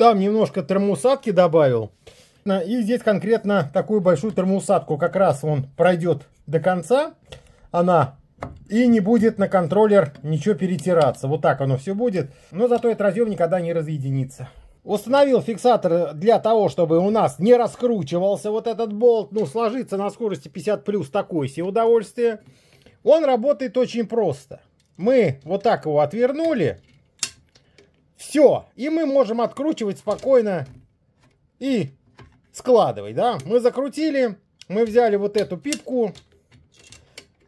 Там немножко термоусадки добавил. И здесь конкретно такую большую термоусадку как раз он пройдет до конца. Она и не будет на контроллер ничего перетираться. Вот так оно все будет. Но зато этот разъем никогда не разъединится. Установил фиксатор для того, чтобы у нас не раскручивался вот этот болт. Ну, сложиться на скорости 50 плюс такое себе удовольствие. Он работает очень просто. Мы вот так его отвернули. Все. И мы можем откручивать спокойно и складывать, да. Мы закрутили, мы взяли вот эту пипку.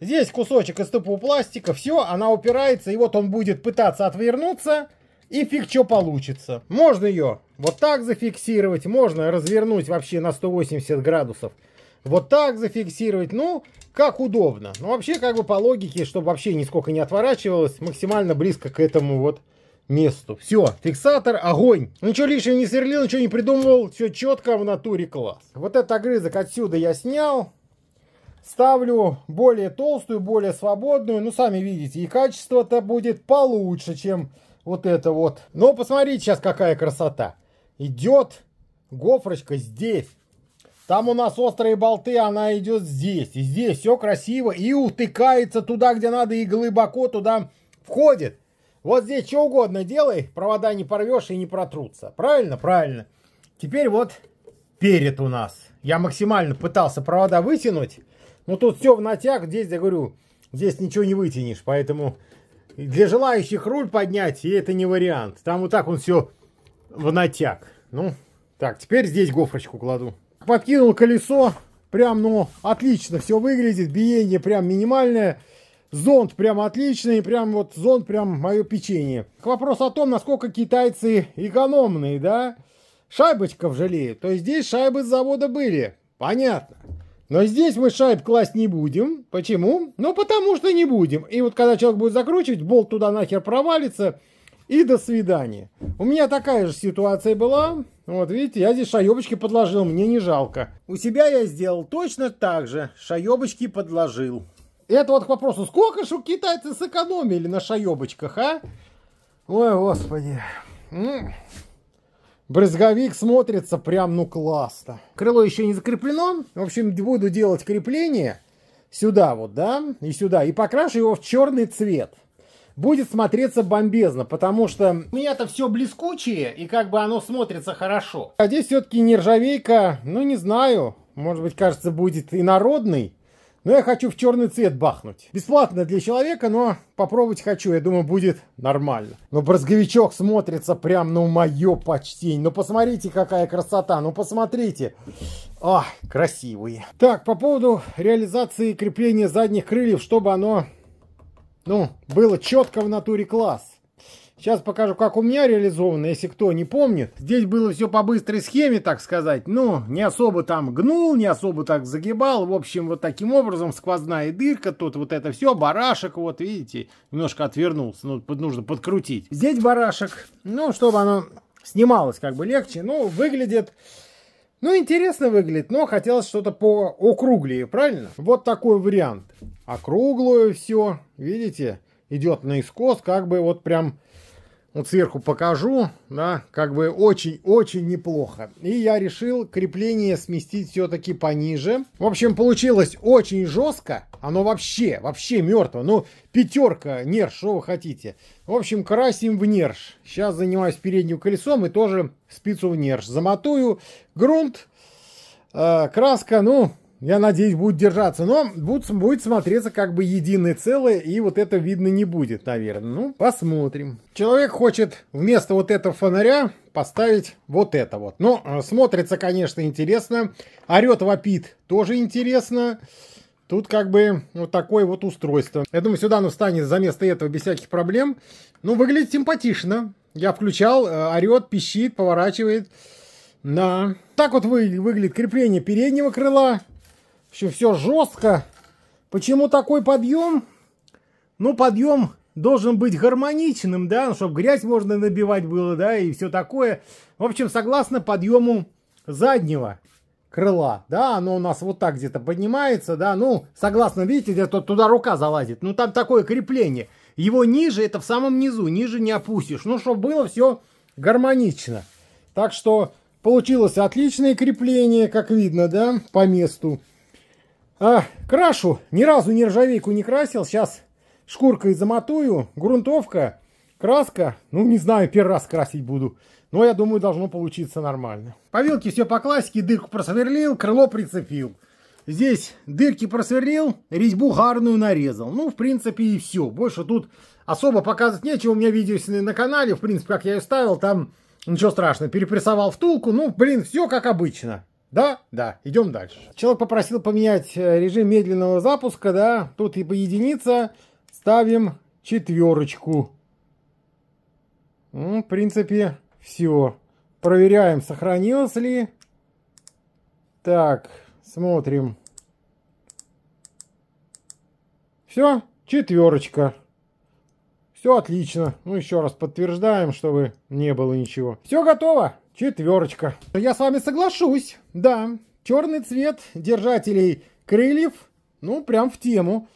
Здесь кусочек из тупого пластика. Все, она упирается. И вот он будет пытаться отвернуться. И фиг что получится. Можно ее вот так зафиксировать. Можно развернуть вообще на 180 градусов. Вот так зафиксировать. Ну, как удобно. Ну, вообще, как бы по логике, чтобы вообще нисколько не отворачивалось, максимально близко к этому вот месту. Все, фиксатор, огонь. Ничего лишнего не сверлил, ничего не придумывал. Все четко в натуре класс. Вот этот огрызок отсюда я снял. Ставлю более толстую, более свободную. Ну, сами видите, и качество-то будет получше, чем вот это вот. Но посмотрите сейчас, какая красота. Идет гофрочка здесь. Там у нас острые болты, она идет здесь. И здесь все красиво. И утыкается туда, где надо, и глубоко туда входит. Вот здесь что угодно делай, провода не порвешь и не протрутся. Правильно? Правильно. Теперь вот перед у нас. Я максимально пытался провода вытянуть. Но тут все в натяг. Здесь, я говорю, здесь ничего не вытянешь. Поэтому для желающих руль поднять, и это не вариант. Там вот так он все в натяг. Ну, так, теперь здесь гофрочку кладу. Подкинул колесо. Прям, ну, отлично все выглядит. Биение прям минимальное. Зонт прям отличный, прям вот зонт прям мое печенье. К вопросу о том, насколько китайцы экономные, да? Шайбочков жалеют. То есть здесь шайбы с завода были. Понятно. Но здесь мы шайб класть не будем. Почему? Ну, потому что не будем. И вот когда человек будет закручивать, болт туда нахер провалится. И до свидания. У меня такая же ситуация была. Вот видите, я здесь шаебочки подложил, мне не жалко. У себя я сделал точно так же. Шаебочки подложил. Это вот к вопросу, сколько же китайцы сэкономили на шаебочках, а? Ой, господи. Брызговик смотрится прям, ну, классно. Крыло еще не закреплено. В общем, буду делать крепление сюда вот, да, и сюда. И покрашу его в черный цвет. Будет смотреться бомбезно, потому что у меня-то все блескучее, и как бы оно смотрится хорошо. А здесь все-таки нержавейка, ну, не знаю, может быть, кажется, будет и народный. Но я хочу в черный цвет бахнуть. Бесплатно для человека, но попробовать хочу. Я думаю, будет нормально. Но брызговичок смотрится прям, ну, мое почтение. Ну, посмотрите, какая красота. Ну, посмотрите. А, красивые. Так, по поводу реализации крепления задних крыльев, чтобы оно, ну, было четко в натуре класс. Сейчас покажу, как у меня реализовано, если кто не помнит. Здесь было все по быстрой схеме, так сказать. Ну, не особо там гнул, не особо так загибал. В общем, вот таким образом сквозная дырка. Тут вот это все, барашек, вот видите, немножко отвернулся. Ну, нужно подкрутить. Здесь барашек, ну, чтобы оно снималось как бы легче. Ну, выглядит... Ну, интересно выглядит, но хотелось что-то по округлее, правильно? Вот такой вариант. Округлое все, видите, идет наискос, как бы вот прям вот сверху покажу, да, как бы очень-очень неплохо. И я решил крепление сместить все-таки пониже. В общем, получилось очень жестко. Оно вообще, вообще мертво. Ну, пятерка, нерж, что вы хотите. В общем, красим в нерж. Сейчас занимаюсь передним колесом и тоже спицу в нерж. Замотую грунт, э, краска, ну, я надеюсь, будет держаться. Но будет, будет смотреться как бы единое целое, и вот это видно не будет, наверное. Ну, посмотрим. Человек хочет вместо вот этого фонаря поставить вот это вот. Ну, смотрится, конечно, интересно. Орет, вопит, тоже интересно. Тут как бы вот такое вот устройство. Я думаю, сюда оно встанет за место этого без всяких проблем. Ну, выглядит симпатично. Я включал, э, орет, пищит, поворачивает. Да. Так вот вы, выглядит крепление переднего крыла. Все, все жестко. Почему такой подъем? Ну, подъем должен быть гармоничным, да, ну, чтобы грязь можно набивать было, да, и все такое. В общем, согласно подъему заднего крыла, да, оно у нас вот так где-то поднимается, да, ну, согласно, видите, где-то туда рука залазит, ну, там такое крепление. Его ниже, это в самом низу, ниже не опустишь, ну, чтобы было все гармонично. Так что получилось отличное крепление, как видно, да, по месту. А, крашу, ни разу нержавейку не красил, сейчас шкуркой замотую, грунтовка, краска, ну не знаю, первый раз красить буду. Но я думаю, должно получиться нормально. По вилке все по классике, дырку просверлил, крыло прицепил. Здесь дырки просверлил, резьбу гарную нарезал. Ну, в принципе, и все. Больше тут особо показывать нечего. У меня видео на канале, в принципе, как я ее ставил, там ничего страшного. Перепрессовал втулку, ну, блин, все как обычно. Да, да, идем дальше. Человек попросил поменять э, режим медленного запуска, да. Тут и по единица ставим четверочку. Ну, в принципе, все. Проверяем, сохранилось ли. Так, смотрим. Все, четверочка. Все отлично. Ну, еще раз подтверждаем, чтобы не было ничего. Все готово. Четверочка. Я с вами соглашусь. Да, черный цвет держателей крыльев, ну, прям в тему.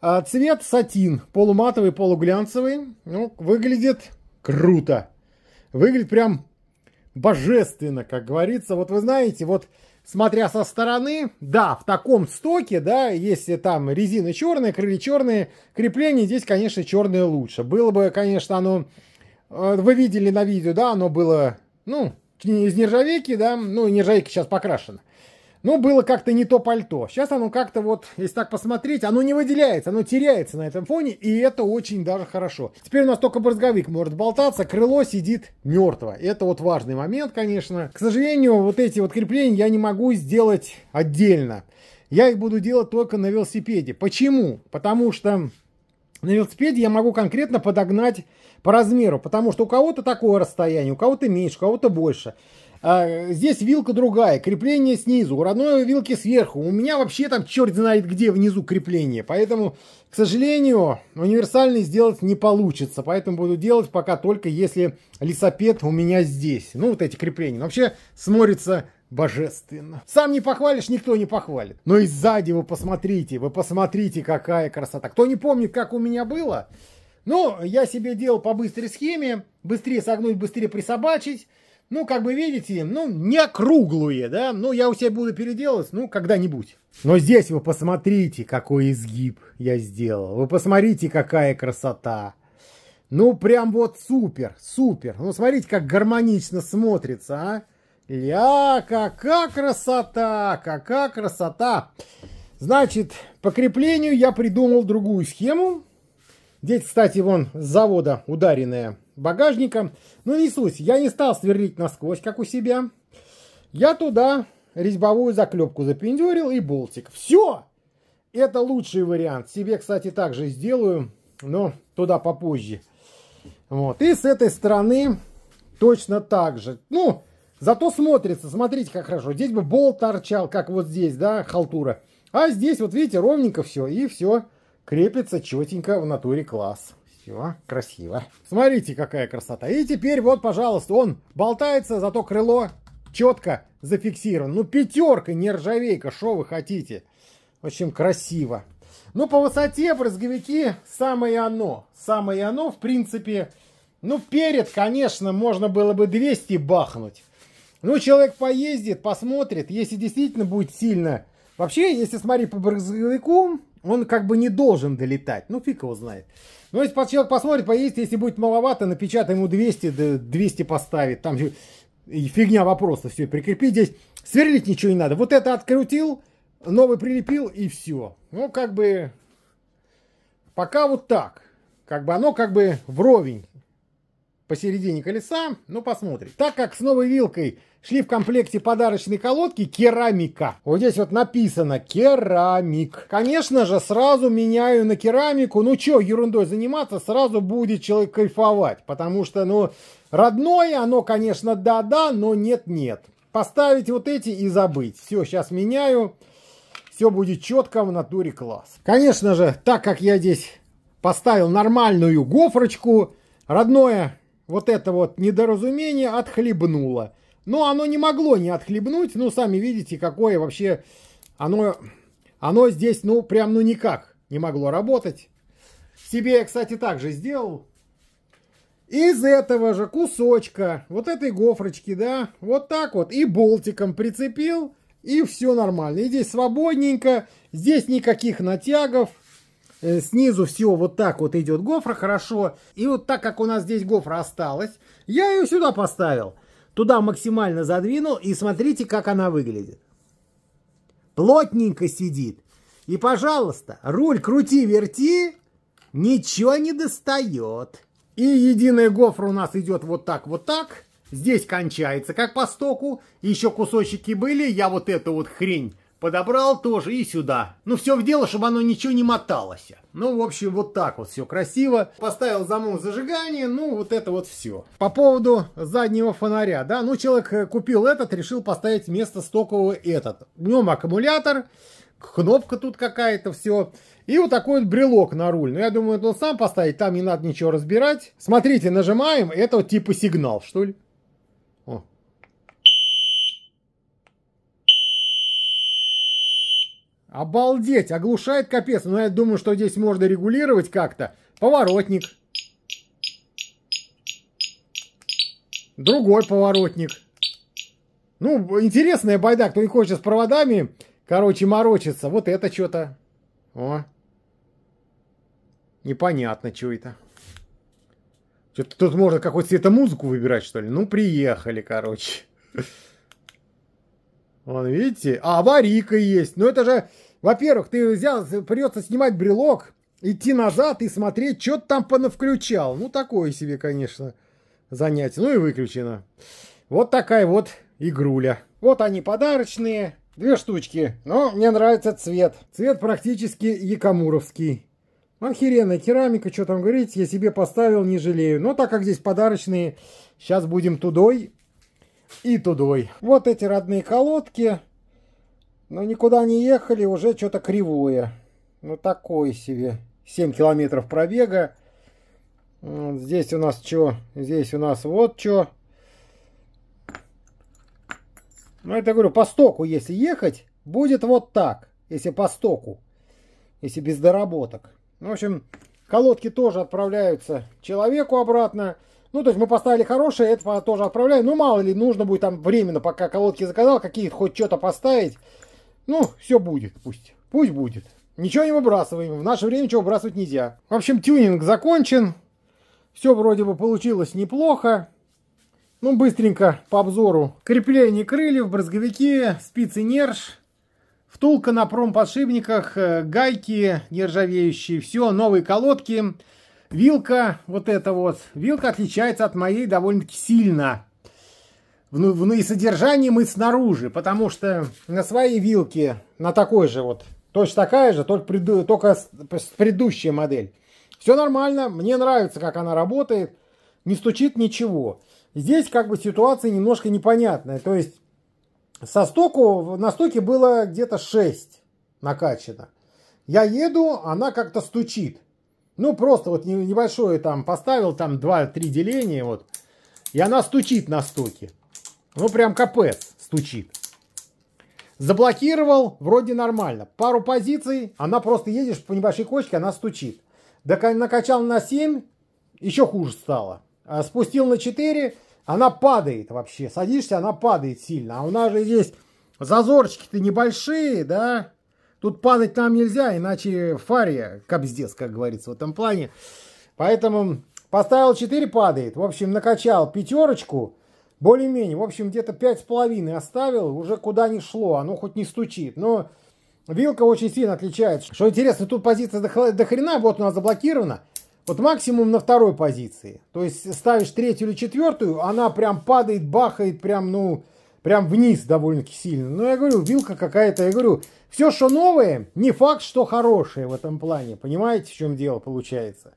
А цвет сатин, полуматовый, полуглянцевый. Ну, выглядит круто. Выглядит прям божественно, как говорится. Вот вы знаете, вот смотря со стороны, да, в таком стоке, да, если там резина черная, крылья черные, крепление здесь, конечно, черное лучше. Было бы, конечно, оно, э, вы видели на видео, да, оно было, ну, из нержавейки, да, ну, нержавейка сейчас покрашена. Ну, было как-то не то пальто. Сейчас оно как-то вот, если так посмотреть, оно не выделяется, оно теряется на этом фоне, и это очень даже хорошо. Теперь у нас только брызговик может болтаться, крыло сидит мертво. Это вот важный момент, конечно. К сожалению, вот эти вот крепления я не могу сделать отдельно. Я их буду делать только на велосипеде. Почему? Потому что на велосипеде я могу конкретно подогнать по размеру, потому что у кого-то такое расстояние, у кого-то меньше, у кого-то больше. А, здесь вилка другая, крепление снизу, у родной вилки сверху. У меня вообще там черт знает где внизу крепление. Поэтому, к сожалению, универсальный сделать не получится. Поэтому буду делать пока только если лесопед у меня здесь. Ну, вот эти крепления. Но вообще смотрится божественно. Сам не похвалишь, никто не похвалит. Но и сзади вы посмотрите, вы посмотрите, какая красота. Кто не помнит, как у меня было, ну, я себе делал по быстрой схеме, быстрее согнуть, быстрее присобачить ну, как бы видите, ну, не округлые, да, ну, я у себя буду переделывать, ну, когда-нибудь. Но здесь вы посмотрите, какой изгиб я сделал. Вы посмотрите, какая красота. Ну, прям вот супер, супер. Ну, смотрите, как гармонично смотрится, а. Ля, какая красота, какая красота. Значит, по креплению я придумал другую схему. Здесь, кстати, вон с завода ударенная багажника. Ну, не суть, я не стал сверлить насквозь, как у себя. Я туда резьбовую заклепку запендюрил и болтик. Все! Это лучший вариант. Себе, кстати, также сделаю, но туда попозже. Вот. И с этой стороны точно так же. Ну, зато смотрится, смотрите, как хорошо. Здесь бы болт торчал, как вот здесь, да, халтура. А здесь, вот видите, ровненько все. И все крепится четенько в натуре класс. Все, красиво. Смотрите, какая красота. И теперь вот, пожалуйста, он болтается, зато крыло четко зафиксировано. Ну, пятерка, нержавейка, что вы хотите. В общем, красиво. Ну, по высоте брызговики самое оно. Самое оно, в принципе, ну, перед, конечно, можно было бы 200 бахнуть. Ну, человек поездит, посмотрит, если действительно будет сильно. Вообще, если смотреть по брызговику, он как бы не должен долетать. Ну, фиг его знает. Но если человек посмотрит, поесть, если будет маловато, напечатай ему 200, да 200 поставит. Там же фигня вопроса, все, прикрепить здесь. Сверлить ничего не надо. Вот это открутил, новый прилепил и все. Ну, как бы, пока вот так. Как бы оно как бы вровень посередине колеса. Ну, посмотрим. Так как с новой вилкой шли в комплекте подарочные колодки керамика. Вот здесь вот написано керамик. Конечно же, сразу меняю на керамику. Ну что, ерундой заниматься, сразу будет человек кайфовать. Потому что, ну, родное, оно, конечно, да-да, но нет-нет. Поставить вот эти и забыть. Все, сейчас меняю. Все будет четко в натуре класс. Конечно же, так как я здесь поставил нормальную гофрочку, родное вот это вот недоразумение отхлебнуло. Но оно не могло не отхлебнуть. Ну, сами видите, какое вообще оно, оно здесь, ну, прям, ну, никак не могло работать. Себе я, кстати, также сделал. из этого же кусочка, вот этой гофрочки, да, вот так вот, и болтиком прицепил, и все нормально. И здесь свободненько, здесь никаких натягов, снизу все вот так вот идет гофра, хорошо. И вот так как у нас здесь гофра осталась, я ее сюда поставил. Туда максимально задвинул, и смотрите, как она выглядит. Плотненько сидит. И, пожалуйста, руль крути-верти, ничего не достает. И единая гофра у нас идет вот так, вот так. Здесь кончается, как по стоку. Еще кусочки были, я вот эту вот хрень подобрал тоже и сюда. Ну, все в дело, чтобы оно ничего не моталось. Ну, в общем, вот так вот все красиво. Поставил замок зажигания, ну, вот это вот все. По поводу заднего фонаря, да, ну, человек э, купил этот, решил поставить вместо стокового этот. В нем аккумулятор, кнопка тут какая-то, все. И вот такой вот брелок на руль. Ну, я думаю, он сам поставить, там не надо ничего разбирать. Смотрите, нажимаем, это вот типа сигнал, что ли. О. Обалдеть, оглушает капец. Но я думаю, что здесь можно регулировать как-то. Поворотник. Другой поворотник. Ну, интересная байда, кто не хочет с проводами, короче, морочиться. Вот это что-то. О. Непонятно, что это. Что-то тут можно какую-то цветомузыку выбирать, что ли? Ну, приехали, короче. Вон, видите? А, аварийка есть. Ну, это же, во-первых, ты взял, придется снимать брелок, идти назад и смотреть, что ты там понавключал. Ну, такое себе, конечно, занятие. Ну, и выключено. Вот такая вот игруля. Вот они подарочные. Две штучки. Но мне нравится цвет. Цвет практически якомуровский. Охеренная керамика, что там говорить, я себе поставил, не жалею. Но так как здесь подарочные, сейчас будем тудой и тудой. Вот эти родные колодки. Но никуда не ехали, уже что-то кривое. Ну такое себе. 7 километров пробега. Здесь у нас что? Здесь у нас вот что. Ну это говорю, по стоку если ехать, будет вот так. Если по стоку. Если без доработок. Ну, в общем, колодки тоже отправляются человеку обратно. Ну, то есть мы поставили хорошее, это тоже отправляем. Ну, мало ли, нужно будет там временно, пока колодки заказал, какие-то хоть что-то поставить. Ну, все будет, пусть. Пусть будет. Ничего не выбрасываем. В наше время ничего выбрасывать нельзя. В общем, тюнинг закончен. Все вроде бы получилось неплохо. Ну, быстренько по обзору. Крепление крыльев, брызговики, спицы нерж. Втулка на промподшипниках, э, гайки нержавеющие, все, новые колодки. Вилка, вот эта вот, вилка отличается от моей довольно-таки сильно. В, в, и содержанием, и снаружи, потому что на своей вилке, на такой же вот, точно такая же, только, преду, только предыдущая модель. Все нормально, мне нравится, как она работает, не стучит ничего. Здесь как бы ситуация немножко непонятная, то есть со стоку, на стоке было где-то 6 накачано. Я еду, она как-то стучит. Ну, просто вот небольшое там поставил, там 2-3 деления, вот. И она стучит на стоке. Ну, прям капец стучит. Заблокировал, вроде нормально. Пару позиций, она просто едешь по небольшой кочке, она стучит. Накачал на 7, еще хуже стало. А спустил на 4, она падает вообще. Садишься, она падает сильно. А у нас же здесь зазорчики-то небольшие, да. Тут падать нам нельзя, иначе фария кобздец, как говорится, в этом плане. Поэтому поставил 4, падает. В общем, накачал пятерочку, более-менее. В общем, где-то 5,5 оставил, уже куда ни шло, оно хоть не стучит. Но вилка очень сильно отличается. Что интересно, тут позиция до, хрена, вот нас заблокирована. Вот максимум на второй позиции. То есть ставишь третью или четвертую, она прям падает, бахает, прям, ну, прям вниз довольно-таки сильно. Но я говорю, вилка какая-то, я говорю, все, что новое, не факт, что хорошее в этом плане. Понимаете, в чем дело получается?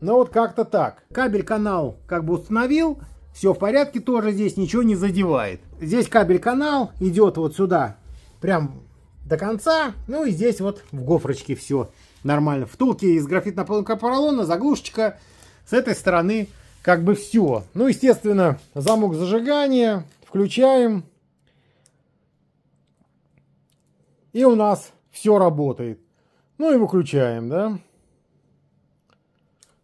Ну вот как-то так. Кабель-канал как бы установил, все в порядке тоже здесь, ничего не задевает. Здесь кабель-канал идет вот сюда, прям до конца. Ну и здесь вот в гофрочке все нормально. Втулки из графитного поролона, заглушечка. С этой стороны как бы все. Ну, естественно, замок зажигания. Включаем. И у нас все работает. Ну и выключаем, да.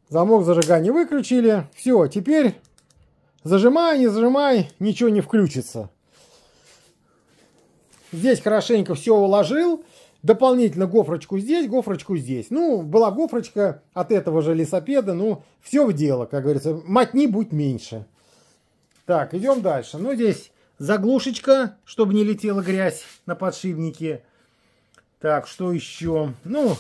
Замок зажигания выключили. Все, теперь зажимай, не зажимай, ничего не включится. Здесь хорошенько все уложил. Дополнительно гофрочку здесь, гофрочку здесь. Ну, была гофрочка от этого же лесопеда. Ну, все в дело, как говорится. Мотни будь меньше. Так, идем дальше. Ну, здесь заглушечка, чтобы не летела грязь на подшипнике. Так, что еще? Ну,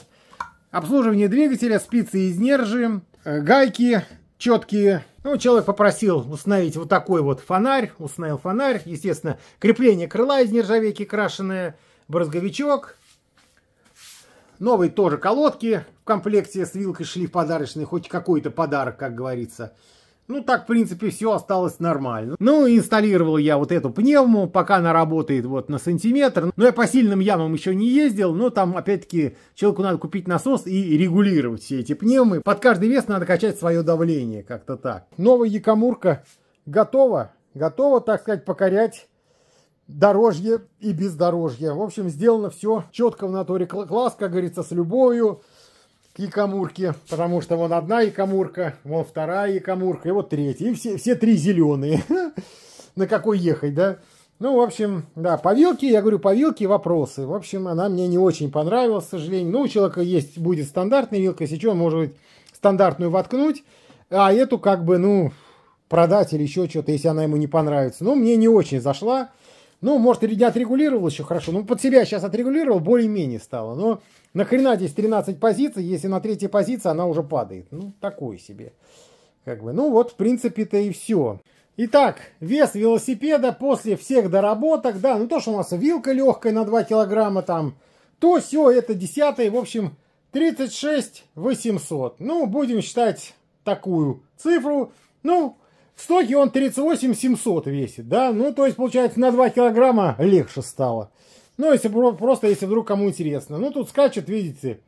обслуживание двигателя, спицы из нержи, э, гайки четкие. Ну, человек попросил установить вот такой вот фонарь. Установил фонарь. Естественно, крепление крыла из нержавейки крашеное, брызговичок. Новые тоже колодки в комплекте с вилкой шли в подарочный. Хоть какой-то подарок, как говорится. Ну, так, в принципе, все осталось нормально. Ну, инсталлировал я вот эту пневму, пока она работает вот на сантиметр. Но я по сильным ямам еще не ездил, но там, опять-таки, человеку надо купить насос и регулировать все эти пневмы. Под каждый вес надо качать свое давление, как-то так. Новая Якомурка готова, готова, так сказать, покорять дорожье и бездорожье. В общем, сделано все четко в натуре класс, как говорится, с любовью к якомурке, потому что вон одна якомурка, вон вторая якомурка, и вот третья. И все, все три зеленые. На какой ехать, да? Ну, в общем, да, по вилке, я говорю, по вилке вопросы. В общем, она мне не очень понравилась, к сожалению. Ну, у человека есть, будет стандартная вилка, если что, может быть стандартную воткнуть, а эту как бы, ну, продать или еще что-то, если она ему не понравится. Ну, мне не очень зашла. Ну, может, и не отрегулировал еще хорошо. Ну, под себя сейчас отрегулировал, более-менее стало. Но нахрена здесь 13 позиций, если на третьей позиции она уже падает? Ну, такое себе. Как бы, ну вот, в принципе-то и все. Итак, вес велосипеда после всех доработок, да, ну то, что у нас вилка легкая на 2 килограмма там, то все, это десятый, в общем, 36 800. Ну, будем считать такую цифру. Ну, в стоке он 38 700 весит, да? Ну, то есть, получается, на 2 килограмма легче стало. Ну, если просто, если вдруг кому интересно. Ну, тут скачет, видите,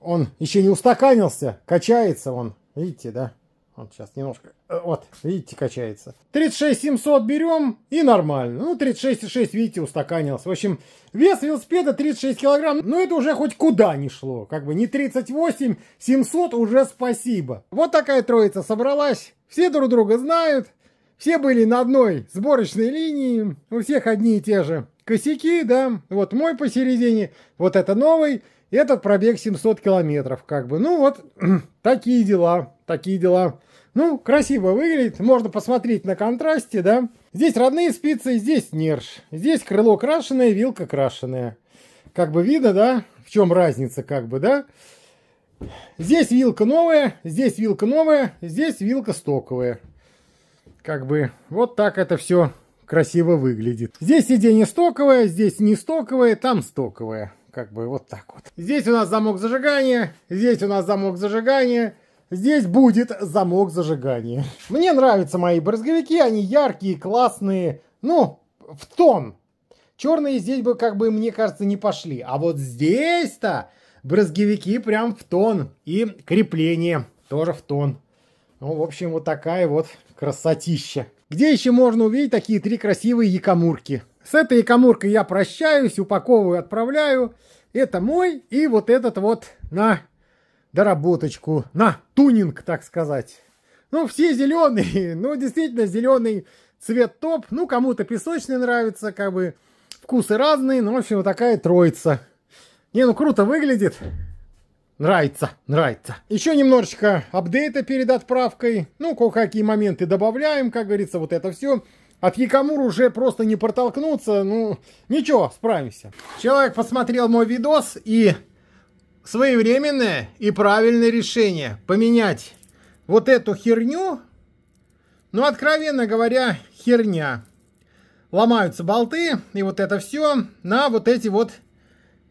он еще не устаканился, качается он, видите, да? Вот сейчас немножко, э, вот, видите, качается. 36 700 берем и нормально. Ну, 36,6, видите, устаканился. В общем, вес велосипеда 36 килограмм, но это уже хоть куда не шло. Как бы не 38 700, уже спасибо. Вот такая троица собралась. Все друг друга знают, все были на одной сборочной линии, у всех одни и те же косяки, да, вот мой посередине, вот это новый, этот пробег 700 километров, как бы, ну вот, такие дела, такие дела. Ну, красиво выглядит, можно посмотреть на контрасте, да. Здесь родные спицы, здесь нерж, здесь крыло крашеное, вилка крашеная. Как бы видно, да, в чем разница, как бы, да. Здесь вилка новая, здесь вилка новая, здесь вилка стоковая. Как бы вот так это все красиво выглядит. Здесь сиденье стоковое, здесь не стоковое, там стоковое. Как бы вот так вот. Здесь у нас замок зажигания, здесь у нас замок зажигания, здесь будет замок зажигания. Мне нравятся мои брызговики, они яркие, классные, ну, в тон. Черные здесь бы, как бы, мне кажется, не пошли. А вот здесь-то брызговики прям в тон. И крепление тоже в тон. Ну, в общем, вот такая вот красотища. Где еще можно увидеть такие три красивые якомурки? С этой якомуркой я прощаюсь, упаковываю, отправляю. Это мой и вот этот вот на доработочку, на тунинг, так сказать. Ну, все зеленые, ну, действительно, зеленый цвет топ. Ну, кому-то песочный нравится, как бы вкусы разные. Ну, в общем, вот такая троица. Не, ну круто выглядит. Нравится, нравится. Еще немножечко апдейта перед отправкой. Ну, кое-какие моменты добавляем, как говорится, вот это все. От Якамур уже просто не протолкнуться. Ну, ничего, справимся. Человек посмотрел мой видос и своевременное и правильное решение поменять вот эту херню. Ну, откровенно говоря, херня. Ломаются болты и вот это все на вот эти вот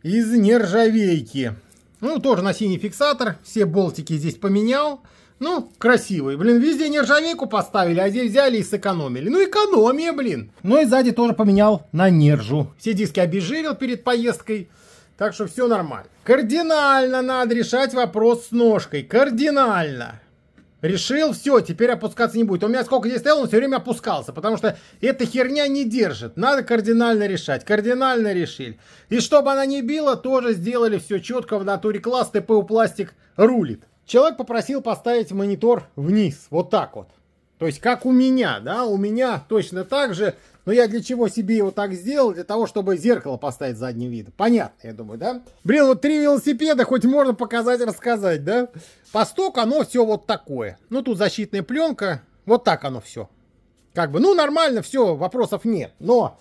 из нержавейки. Ну, тоже на синий фиксатор. Все болтики здесь поменял. Ну, красивый. Блин, везде нержавейку поставили, а здесь взяли и сэкономили. Ну, экономия, блин. Ну и сзади тоже поменял на нержу. Все диски обезжирил перед поездкой. Так что все нормально. Кардинально надо решать вопрос с ножкой. Кардинально. Решил, все, теперь опускаться не будет. У меня сколько здесь стоял, он все время опускался, потому что эта херня не держит. Надо кардинально решать. Кардинально решили. И чтобы она не била, тоже сделали все четко в натуре класс. ТПУ пластик рулит. Человек попросил поставить монитор вниз, вот так вот. То есть, как у меня, да, у меня точно так же. Но я для чего себе его так сделал? Для того, чтобы зеркало поставить задним видом. Понятно, я думаю, да? Блин, вот три велосипеда хоть можно показать, рассказать, да? По оно все вот такое. Ну, тут защитная пленка. Вот так оно все. Как бы, ну, нормально, все, вопросов нет. Но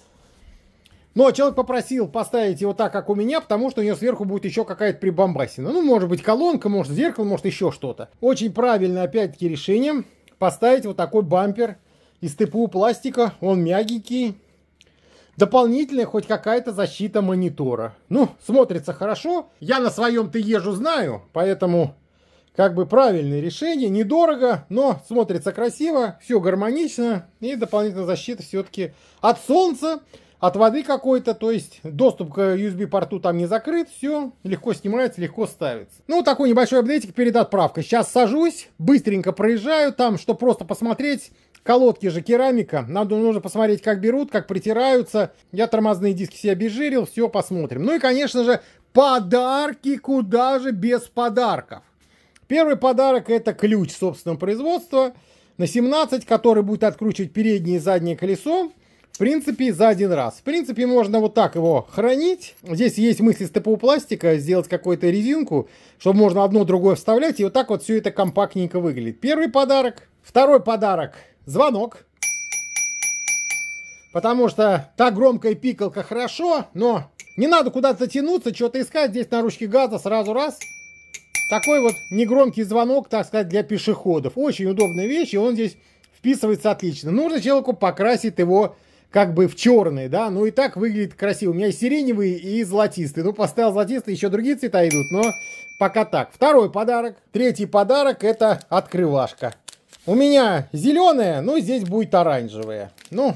но человек попросил поставить его так, как у меня, потому что у него сверху будет еще какая-то прибамбасина. Ну, может быть, колонка, может, зеркало, может, еще что-то. Очень правильное, опять-таки, решение поставить вот такой бампер из ТПУ пластика. Он мягенький. Дополнительная хоть какая-то защита монитора. Ну, смотрится хорошо. Я на своем-то езжу знаю, поэтому как бы правильное решение. Недорого, но смотрится красиво, все гармонично. И дополнительная защита все-таки от солнца от воды какой-то, то есть доступ к USB-порту там не закрыт, все, легко снимается, легко ставится. Ну, такой небольшой апдейтик перед отправкой. Сейчас сажусь, быстренько проезжаю там, что просто посмотреть. Колодки же керамика, надо нужно посмотреть, как берут, как притираются. Я тормозные диски себе обезжирил, все посмотрим. Ну и, конечно же, подарки, куда же без подарков. Первый подарок это ключ собственного производства на 17, который будет откручивать переднее и заднее колесо. В принципе, за один раз. В принципе, можно вот так его хранить. Здесь есть мысли из ТПУ пластика, сделать какую-то резинку, чтобы можно одно другое вставлять, и вот так вот все это компактненько выглядит. Первый подарок. Второй подарок. Звонок. Потому что та громкая пикалка хорошо, но не надо куда-то тянуться, что-то искать. Здесь на ручке газа сразу раз. Такой вот негромкий звонок, так сказать, для пешеходов. Очень удобная вещь, и он здесь вписывается отлично. Нужно человеку покрасить его как бы в черный, да, ну и так выглядит красиво. У меня есть сиреневый и золотистый. Ну, поставил золотистый, еще другие цвета идут, но пока так. Второй подарок. Третий подарок это открывашка. У меня зеленая, но здесь будет оранжевая. Ну,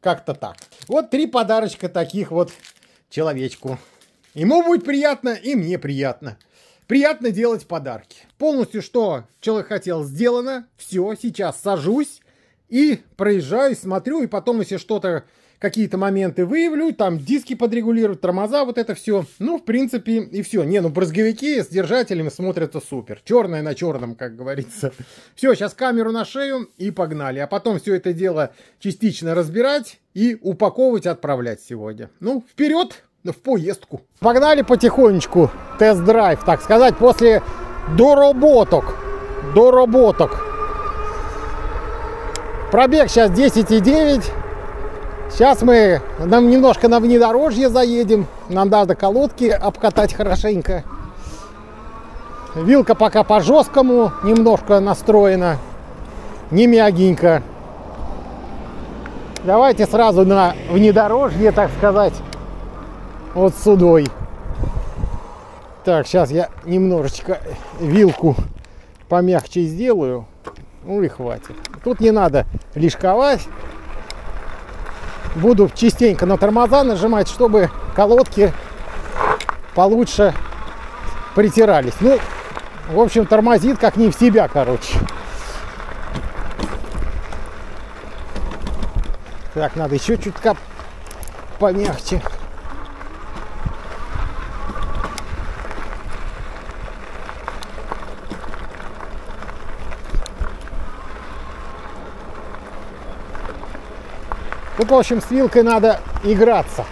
как-то так. Вот три подарочка таких вот человечку. Ему будет приятно, и мне приятно. Приятно делать подарки. Полностью, что человек хотел, сделано. Все, сейчас сажусь и проезжаю, смотрю, и потом, если что-то, какие-то моменты выявлю, там диски подрегулировать, тормоза, вот это все. Ну, в принципе, и все. Не, ну, брызговики с держателями смотрятся супер. Черное на черном, как говорится. Все, сейчас камеру на шею и погнали. А потом все это дело частично разбирать и упаковывать, отправлять сегодня. Ну, вперед, в поездку. Погнали потихонечку. Тест-драйв, так сказать, после доработок. Доработок Пробег сейчас 10,9. Сейчас мы нам немножко на внедорожье заедем. Нам надо колодки обкатать хорошенько. Вилка пока по жесткому немножко настроена. Не мягенько. Давайте сразу на внедорожье, так сказать. Вот судой. Так, сейчас я немножечко вилку помягче сделаю. Ну и хватит. Тут не надо лишковать. Буду частенько на тормоза нажимать, чтобы колодки получше притирались. Ну, в общем, тормозит как не в себя, короче. Так, надо еще чутка помягче. Тут, в общем, с вилкой надо играться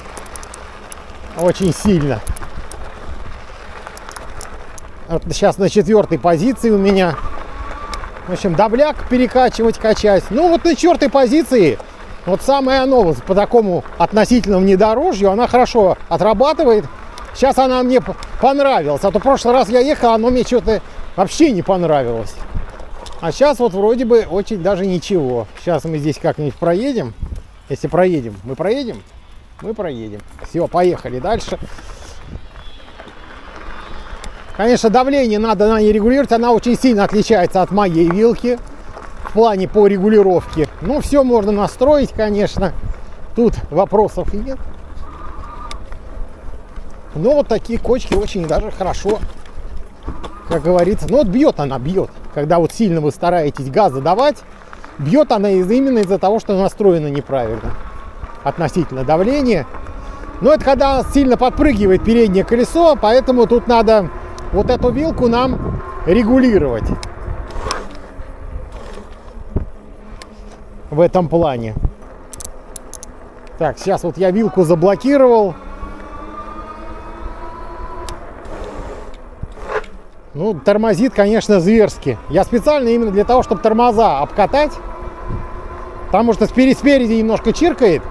очень сильно. Сейчас на четвертой позиции у меня. В общем, добляк перекачивать, качать. Ну вот на четвертой позиции, вот самое оно вот по такому относительному внедорожью, она хорошо отрабатывает. Сейчас она мне понравилась. А то в прошлый раз я ехал, оно мне что-то вообще не понравилось. А сейчас вот вроде бы очень даже ничего. Сейчас мы здесь как-нибудь проедем. Если проедем, мы проедем? Мы проедем. Все, поехали дальше. Конечно, давление надо на ней регулировать. Она очень сильно отличается от моей вилки в плане по регулировке. Ну, все можно настроить, конечно. Тут вопросов нет. Но вот такие кочки очень даже хорошо, как говорится. Ну, вот бьет она, бьет. Когда вот сильно вы стараетесь газ задавать, Бьет она именно из-за того, что настроена неправильно относительно давления. Но это когда сильно подпрыгивает переднее колесо, поэтому тут надо вот эту вилку нам регулировать в этом плане. Так, сейчас вот я вилку заблокировал. Ну, тормозит, конечно, зверски. Я специально именно для того, чтобы тормоза обкатать. Потому что спереди, спереди немножко чиркает.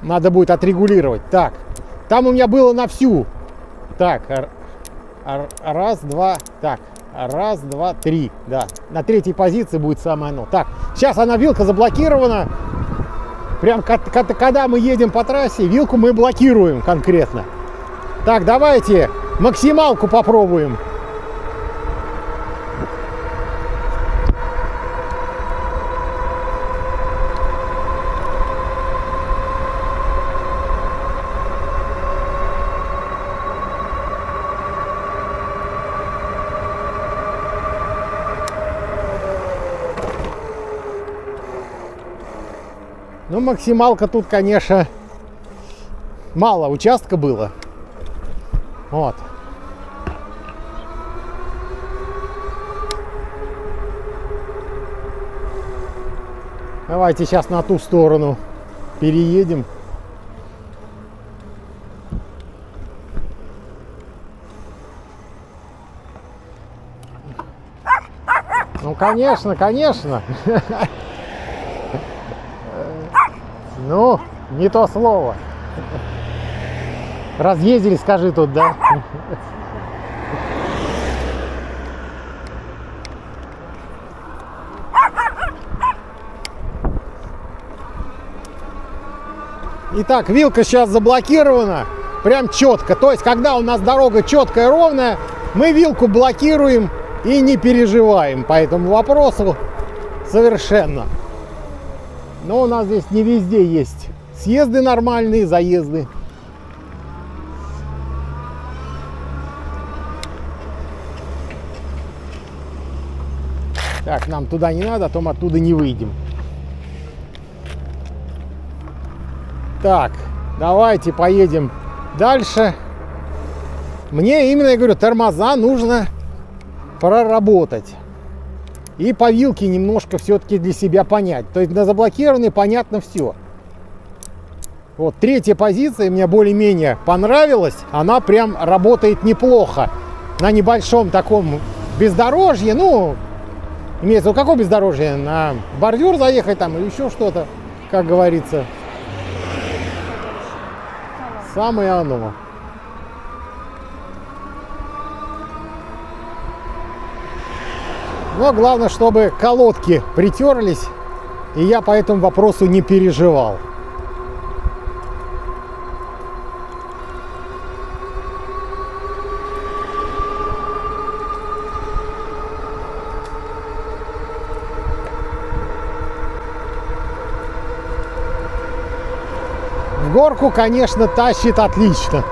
Надо будет отрегулировать. Так, там у меня было на всю. Так, раз, два, так, раз, два, три. Да, на третьей позиции будет самое оно. Так, сейчас она вилка заблокирована. Прям когда мы едем по трассе, вилку мы блокируем конкретно. Так, давайте максималку попробуем. Ну, максималка тут, конечно, мало участка было. Вот. Давайте сейчас на ту сторону переедем. Ну, конечно, конечно. Ну, не то слово. Разъездили, скажи тут, да? Итак, вилка сейчас заблокирована. Прям четко. То есть, когда у нас дорога четкая, ровная, мы вилку блокируем и не переживаем по этому вопросу совершенно. Но у нас здесь не везде есть съезды нормальные, заезды. Так, нам туда не надо, а то мы оттуда не выйдем. Так, давайте поедем дальше. Мне именно, я говорю, тормоза нужно проработать и по вилке немножко все-таки для себя понять. То есть на заблокированной понятно все. Вот третья позиция мне более-менее понравилась. Она прям работает неплохо. На небольшом таком бездорожье. Ну, имеется в виду, какое бездорожье? На бордюр заехать там или еще что-то, как говорится. Самое оно. Но главное, чтобы колодки притерлись, и я по этому вопросу не переживал. В горку, конечно, тащит отлично.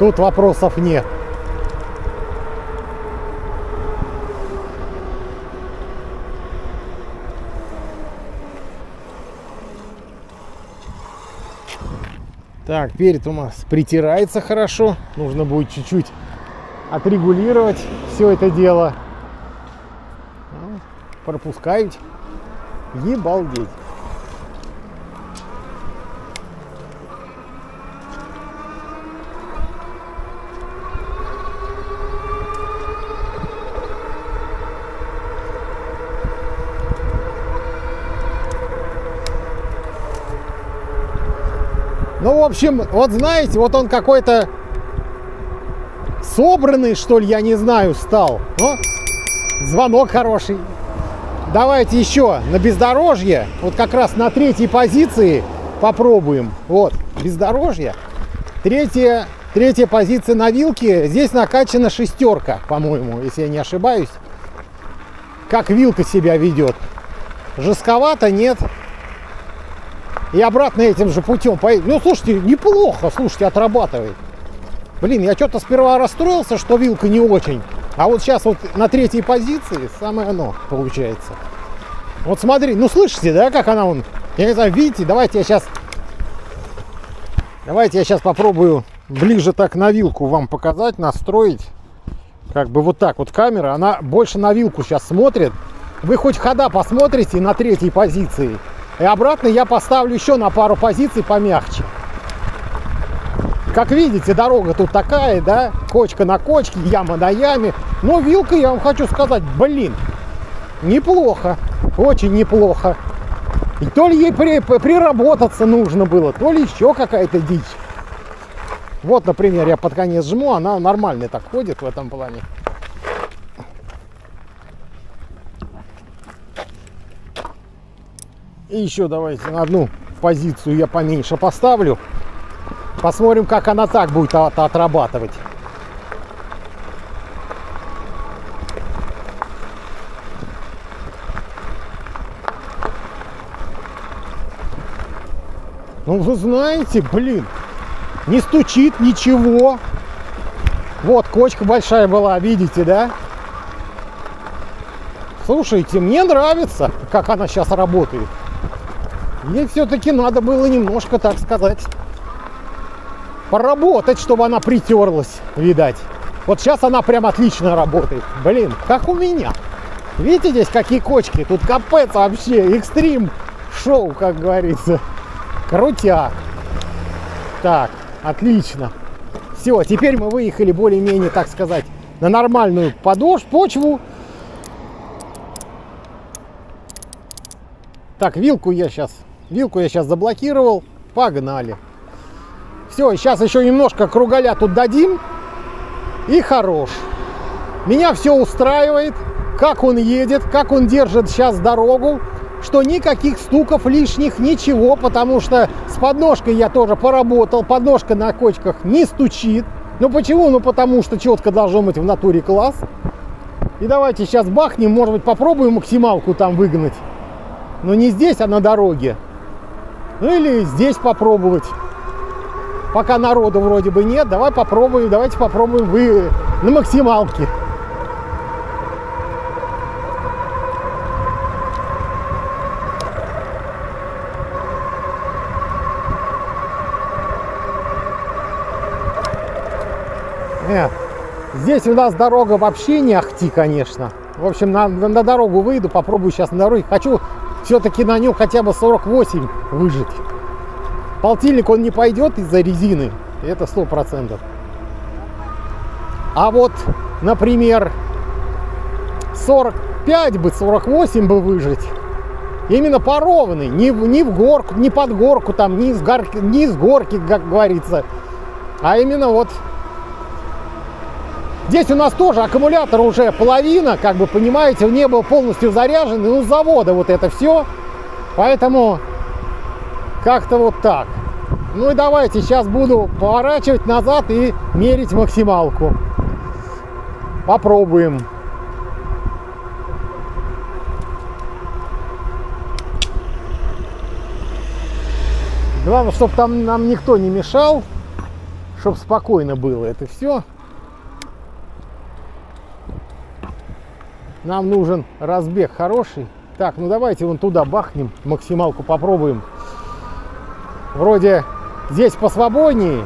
Тут вопросов нет. Так, перед у нас притирается хорошо. Нужно будет чуть-чуть отрегулировать все это дело. Ну, пропускают. Ебалдеть. Ну, в общем, вот знаете, вот он какой-то собранный, что ли, я не знаю, стал. Но звонок хороший. Давайте еще на бездорожье, вот как раз на третьей позиции попробуем. Вот, бездорожье. Третья, третья позиция на вилке. Здесь накачана шестерка, по-моему, если я не ошибаюсь. Как вилка себя ведет. Жестковато, нет и обратно этим же путем поедем. Ну, слушайте, неплохо, слушайте, отрабатывает. Блин, я что-то сперва расстроился, что вилка не очень. А вот сейчас вот на третьей позиции самое оно получается. Вот смотри, ну слышите, да, как она вон, я не знаю, видите, давайте я сейчас, давайте я сейчас попробую ближе так на вилку вам показать, настроить. Как бы вот так вот камера, она больше на вилку сейчас смотрит. Вы хоть хода посмотрите на третьей позиции. И обратно я поставлю еще на пару позиций помягче. Как видите, дорога тут такая, да, кочка на кочке, яма на яме. Но вилка, я вам хочу сказать, блин, неплохо, очень неплохо. И то ли ей при, приработаться нужно было, то ли еще какая-то дичь. Вот, например, я под конец жму, она нормально так ходит в этом плане. И еще давайте на одну позицию я поменьше поставлю. Посмотрим, как она так будет от отрабатывать. Ну, вы знаете, блин, не стучит ничего. Вот, кочка большая была, видите, да? Слушайте, мне нравится, как она сейчас работает. Мне все-таки надо было немножко, так сказать, поработать, чтобы она притерлась, видать. Вот сейчас она прям отлично работает. Блин, как у меня. Видите здесь какие кочки? Тут капец вообще, экстрим шоу, как говорится. Крутяк. Так, отлично. Все, теперь мы выехали более-менее, так сказать, на нормальную подошв, почву. Так, вилку я сейчас, вилку я сейчас заблокировал. Погнали. Все, сейчас еще немножко кругаля тут дадим. И хорош. Меня все устраивает, как он едет, как он держит сейчас дорогу, что никаких стуков лишних, ничего, потому что с подножкой я тоже поработал, подножка на кочках не стучит. Ну почему? Ну потому что четко должно быть в натуре класс. И давайте сейчас бахнем, может быть попробуем максималку там выгнать. Но не здесь, а на дороге. Ну или здесь попробовать. Пока народу вроде бы нет, давай попробуем, давайте попробуем вы на максималке. Нет, здесь у нас дорога вообще не ахти, конечно. В общем, на, на дорогу выйду, попробую сейчас на дороге. Хочу все-таки на нем хотя бы 48 выжить. Полтинник он не пойдет из-за резины, это сто процентов. А вот, например, 45 бы, 48 бы выжить. Именно по ровной, не, не в горку, не под горку, там, не с, горки, не с горки, как говорится. А именно вот Здесь у нас тоже аккумулятор уже половина, как бы понимаете, не был полностью заряжен, ну, с завода вот это все. Поэтому как-то вот так. Ну и давайте, сейчас буду поворачивать назад и мерить максималку. Попробуем. Главное, чтобы там нам никто не мешал, чтобы спокойно было это все. Нам нужен разбег хороший. Так, ну давайте вон туда бахнем, максималку попробуем. Вроде здесь посвободнее.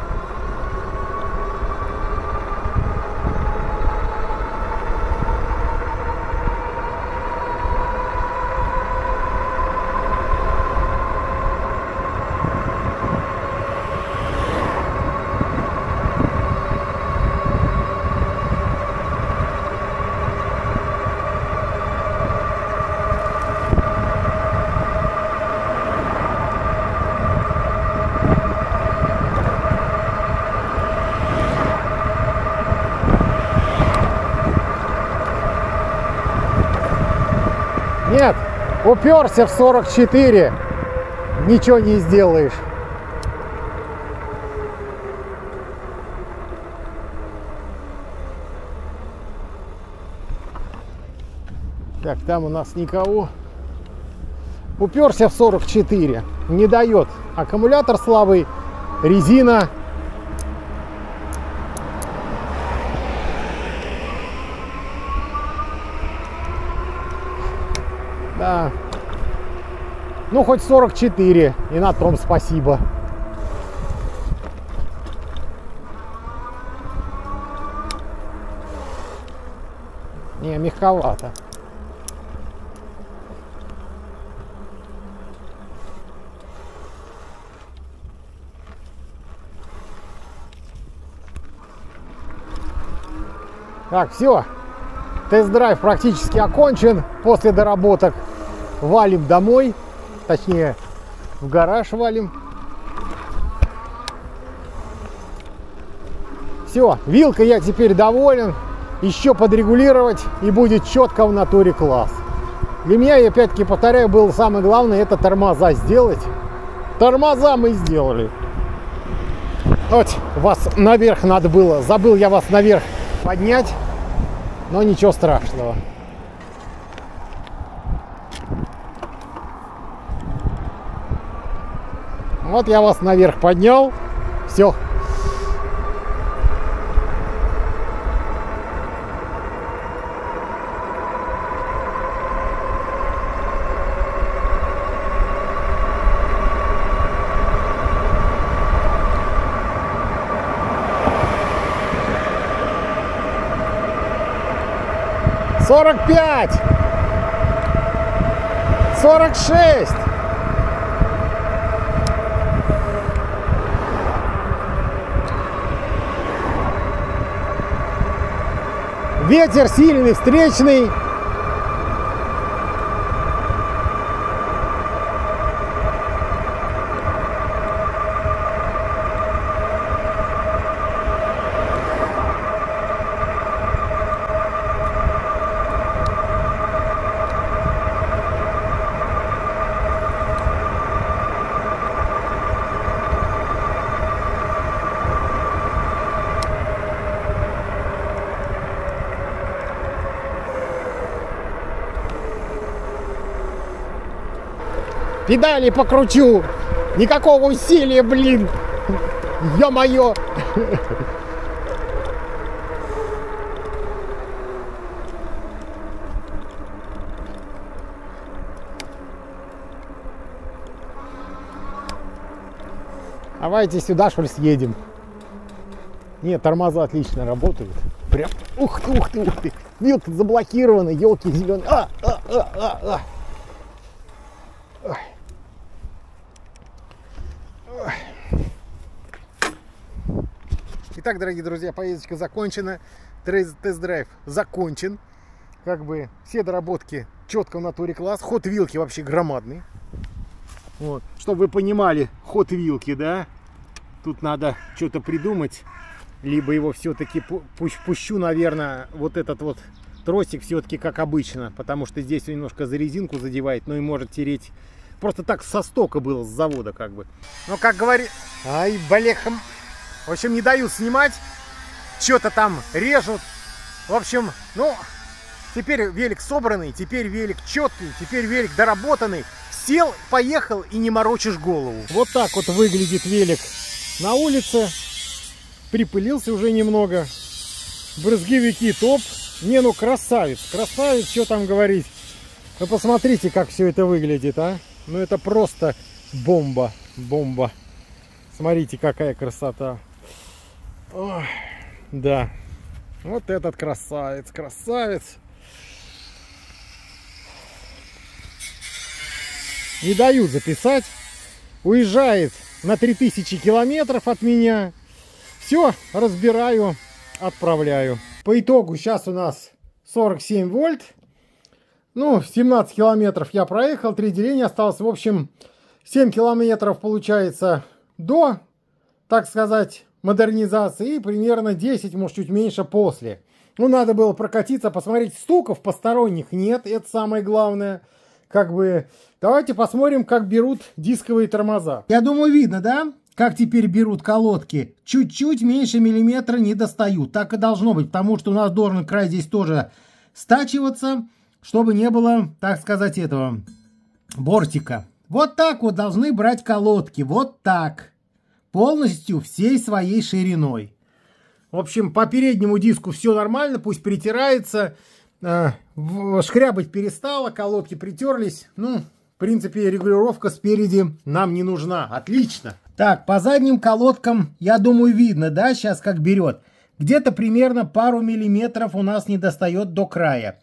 Нет, уперся в 44, ничего не сделаешь. Так, там у нас никого. Уперся в 44, не дает. Аккумулятор слабый, резина Да. Ну, хоть 44, и на том спасибо. Не, мягковато. Так, все. Тест-драйв практически окончен. После доработок валим домой. Точнее, в гараж валим. Все, вилка я теперь доволен. Еще подрегулировать и будет четко в натуре класс. Для меня, я опять-таки повторяю, было самое главное это тормоза сделать. Тормоза мы сделали. Вот, вас наверх надо было. Забыл я вас наверх поднять. Но ничего страшного. Вот я вас наверх поднял. Все. Сорок пять. Сорок шесть. Ветер сильный, встречный. Педали покручу. Никакого усилия, блин. Ё-моё. Давайте сюда, что ли, съедем. Нет, тормоза отлично работают. Прям, ух ты, ух ты, ух ты. Вилка заблокирована, елки зеленые. А, а, а, а, а. Итак, дорогие друзья, поездочка закончена. Тест-драйв закончен. Как бы все доработки четко в натуре класс. Ход вилки вообще громадный. Вот. Чтобы вы понимали, ход вилки, да, тут надо что-то придумать. Либо его все-таки пущу, наверное, вот этот вот тросик все-таки как обычно. Потому что здесь немножко за резинку задевает, но и может тереть. Просто так со стока было, с завода как бы. Ну, как говорит... Ай, балехом. В общем, не дают снимать. Что-то там режут. В общем, ну, теперь велик собранный, теперь велик четкий, теперь велик доработанный. Сел, поехал и не морочишь голову. Вот так вот выглядит велик на улице. Припылился уже немного. Брызгивики топ. Не, ну красавец, красавец, что там говорить. Вы посмотрите, как все это выглядит, а. Ну это просто бомба, бомба. Смотрите, какая красота. Ой, да. Вот этот красавец, красавец. Не даю записать. Уезжает на 3000 километров от меня. Все, разбираю, отправляю. По итогу сейчас у нас 47 вольт. Ну, 17 километров я проехал, 3 деления осталось. В общем, 7 километров получается до, так сказать, модернизации и примерно 10, может чуть меньше после. Ну, надо было прокатиться, посмотреть, стуков посторонних нет, это самое главное. Как бы, давайте посмотрим, как берут дисковые тормоза. Я думаю, видно, да? Как теперь берут колодки? Чуть-чуть меньше миллиметра не достают. Так и должно быть, потому что у нас должен край здесь тоже стачиваться, чтобы не было, так сказать, этого бортика. Вот так вот должны брать колодки, вот так полностью всей своей шириной. В общем, по переднему диску все нормально, пусть притирается. Э, шкрябать перестало, колодки притерлись. Ну, в принципе, регулировка спереди нам не нужна. Отлично. Так, по задним колодкам, я думаю, видно, да, сейчас как берет. Где-то примерно пару миллиметров у нас не достает до края.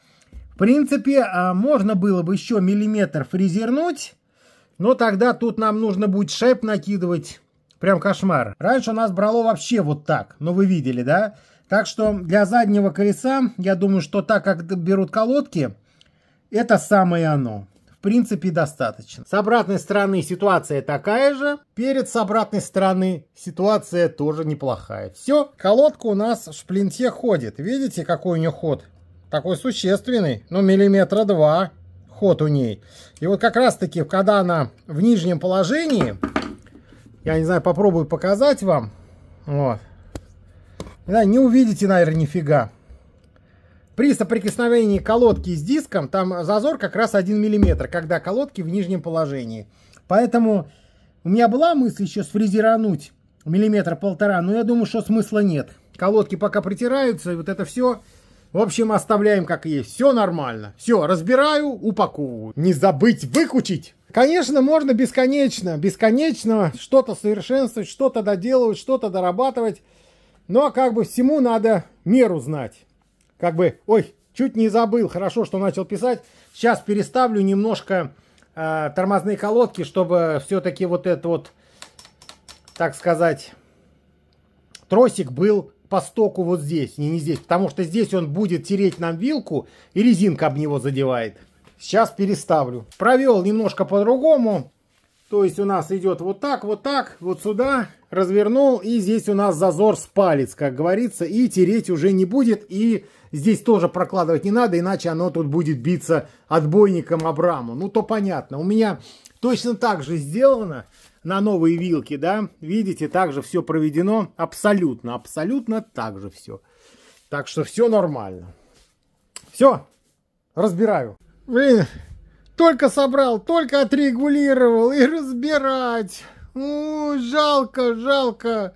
принципе, а, можно было бы еще миллиметр фрезернуть, но тогда тут нам нужно будет шайб накидывать. Прям кошмар. Раньше у нас брало вообще вот так, но вы видели, да? Так что для заднего колеса, я думаю, что так как берут колодки, это самое оно. В принципе, достаточно. С обратной стороны ситуация такая же. Перед с обратной стороны ситуация тоже неплохая. Все, колодка у нас в шплинте ходит. Видите, какой у нее ход? такой существенный, ну миллиметра два ход у ней. И вот как раз таки, когда она в нижнем положении, я не знаю, попробую показать вам, вот, да, не увидите, наверное, нифига. При соприкосновении колодки с диском, там зазор как раз 1 мм, когда колодки в нижнем положении. Поэтому у меня была мысль еще сфрезерануть миллиметра полтора, но я думаю, что смысла нет. Колодки пока притираются, и вот это все в общем, оставляем как есть. Все нормально. Все, разбираю, упаковываю. Не забыть выкучить. Конечно, можно бесконечно, бесконечно что-то совершенствовать, что-то доделывать, что-то дорабатывать. Но как бы всему надо меру знать. Как бы, ой, чуть не забыл, хорошо, что начал писать. Сейчас переставлю немножко э, тормозные колодки, чтобы все-таки вот этот вот, так сказать, тросик был по стоку вот здесь, не, не здесь. Потому что здесь он будет тереть нам вилку, и резинка об него задевает. Сейчас переставлю. Провел немножко по-другому. То есть у нас идет вот так, вот так, вот сюда. Развернул, и здесь у нас зазор с палец, как говорится. И тереть уже не будет. И здесь тоже прокладывать не надо, иначе оно тут будет биться отбойником Абраму. Ну, то понятно. У меня точно так же сделано на новые вилки, да, видите, также все проведено абсолютно, абсолютно так же все. Так что все нормально. Все, разбираю. Блин, только собрал, только отрегулировал и разбирать. У, жалко, жалко.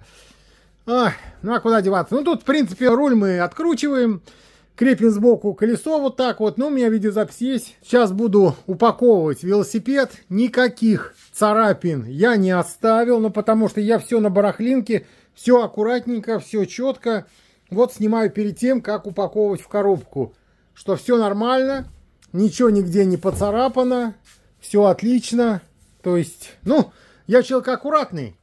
Ах, ну а куда деваться? Ну тут, в принципе, руль мы откручиваем. Крепим сбоку колесо вот так вот. Ну, у меня видеозапись есть. Сейчас буду упаковывать велосипед. Никаких царапин я не оставил. Ну, потому что я все на барахлинке. Все аккуратненько, все четко. Вот снимаю перед тем, как упаковывать в коробку. Что все нормально. Ничего нигде не поцарапано. Все отлично. То есть, ну, я человек аккуратный.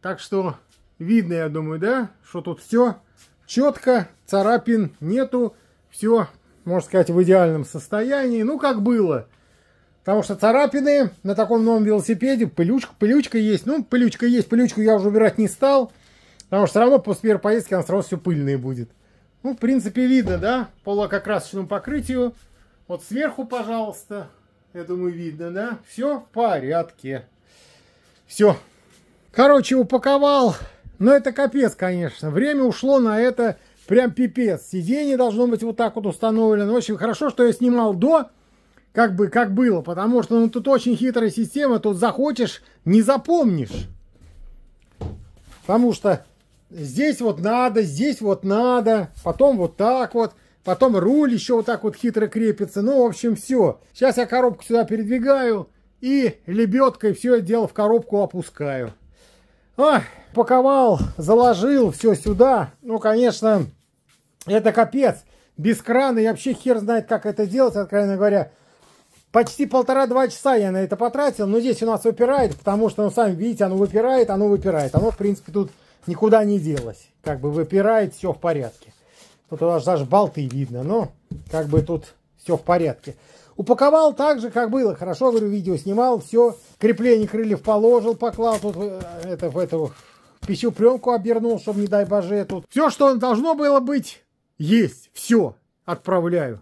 Так что видно, я думаю, да, что тут все четко, царапин нету все, можно сказать, в идеальном состоянии. Ну, как было. Потому что царапины на таком новом велосипеде, пылючка, пылючка есть. Ну, пылючка есть, пылючку я уже убирать не стал. Потому что все равно после первой поездки она сразу все пыльное будет. Ну, в принципе, видно, да, по лакокрасочному покрытию. Вот сверху, пожалуйста. Я думаю, видно, да? Все в порядке. Все. Короче, упаковал. Но это капец, конечно. Время ушло на это Прям пипец. Сиденье должно быть вот так вот установлено. Очень хорошо, что я снимал до, как бы, как было. Потому что ну, тут очень хитрая система. Тут захочешь, не запомнишь. Потому что здесь вот надо, здесь вот надо. Потом вот так вот. Потом руль еще вот так вот хитро крепится. Ну, в общем, все. Сейчас я коробку сюда передвигаю. И лебедкой все дело в коробку опускаю. Ах, паковал, заложил все сюда. Ну, конечно, это капец. Без крана и вообще хер знает, как это делать, откровенно говоря. Почти полтора-два часа я на это потратил, но здесь у нас выпирает, потому что, ну, сами видите, оно выпирает, оно выпирает. Оно, в принципе, тут никуда не делось. Как бы выпирает, все в порядке. Тут у нас даже болты видно, но как бы тут все в порядке. Упаковал так же, как было. Хорошо, говорю, видео снимал, все. Крепление крыльев положил, поклал тут э, это, в эту пищу пленку обернул, чтобы, не дай боже, тут. Все, что должно было быть, есть. Все. Отправляю.